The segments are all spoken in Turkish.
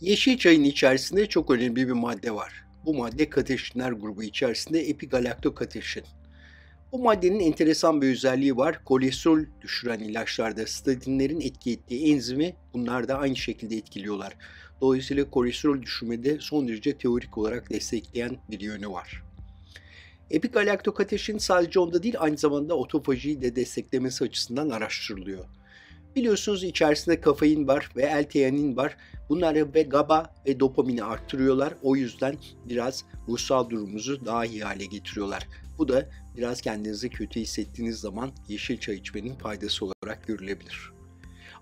Yeşil çayın içerisinde çok önemli bir madde var. Bu madde kateşinler grubu içerisinde epigalaktokateşin. Bu maddenin enteresan bir özelliği var. Kolesterol düşüren ilaçlarda statinlerin etki ettiği enzimi bunlar da aynı şekilde etkiliyorlar. Dolayısıyla kolesterol düşürmede son derece teorik olarak destekleyen bir yönü var. Epigalaktokateşin sadece onda değil aynı zamanda otofajiyi de desteklemesi açısından araştırılıyor. Biliyorsunuz içerisinde kafein var ve L-teanin var. Bunlar ve GABA ve dopamini arttırıyorlar. O yüzden biraz ruhsal durumunuzu daha iyi hale getiriyorlar. Bu da biraz kendinizi kötü hissettiğiniz zaman yeşil çay içmenin faydası olarak görülebilir.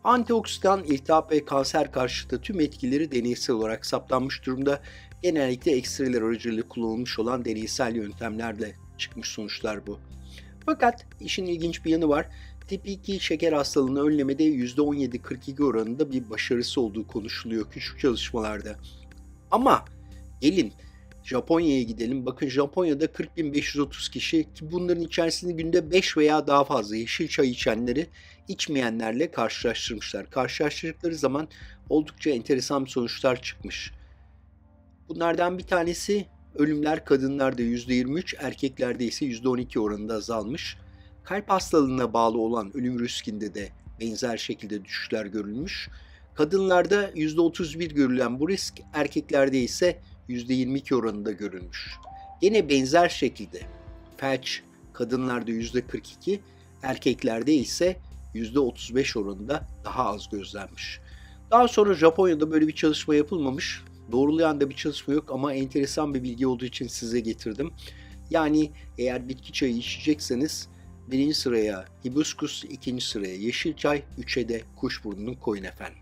Antioksidan, iltihap ve kanser karşıtı tüm etkileri deneysel olarak saptanmış durumda. Genellikle ekstreler aracılığıyla kullanılmış olan deneysel yöntemlerle çıkmış sonuçlar bu. Fakat işin ilginç bir yanı var. Tip 2 şeker hastalığını önlemede %17-42 oranında bir başarısı olduğu konuşuluyor küçük çalışmalarda. Ama gelin Japonya'ya gidelim. Bakın Japonya'da 40.530 kişi ki bunların içerisinde günde 5 veya daha fazla yeşil çay içenleri içmeyenlerle karşılaştırmışlar. Karşılaştırdıkları zaman oldukça enteresan sonuçlar çıkmış. Bunlardan bir tanesi ölümler kadınlarda %23, erkeklerde ise %12 oranında azalmış. Kalp hastalığına bağlı olan ölüm riskinde de benzer şekilde düşüşler görülmüş. Kadınlarda %31 görülen bu risk, erkeklerde ise %22 oranında görülmüş. Yine benzer şekilde felç kadınlarda %42, erkeklerde ise %35 oranında daha az gözlenmiş. Daha sonra Japonya'da böyle bir çalışma yapılmamış. Doğrulayan da bir çalışma yok ama enteresan bir bilgi olduğu için size getirdim. Yani eğer bitki çayı içecekseniz birinci sıraya hibiskus, ikinci sıraya yeşil çay, üçe de kuşburnunu koyun efendim.